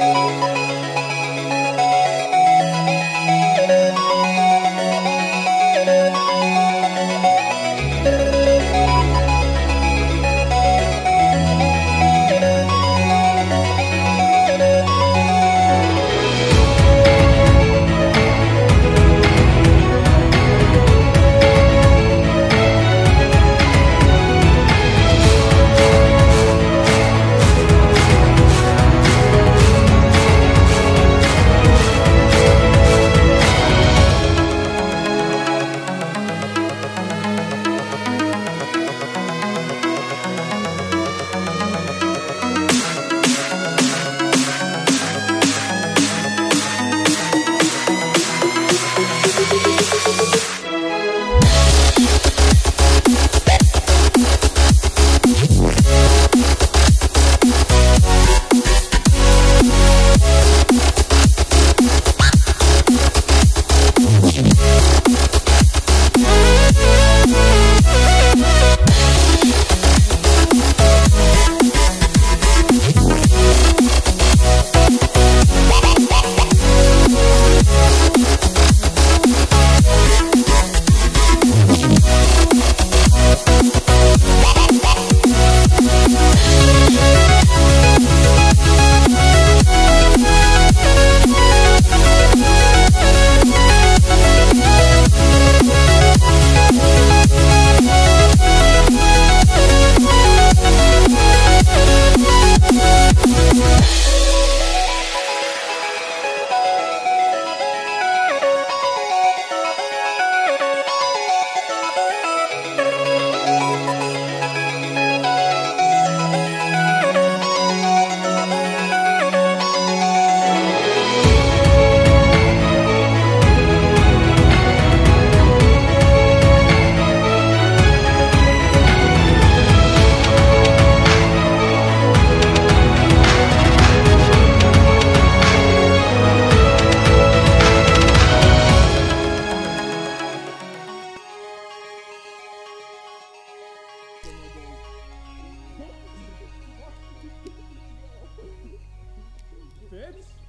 Música Fitz?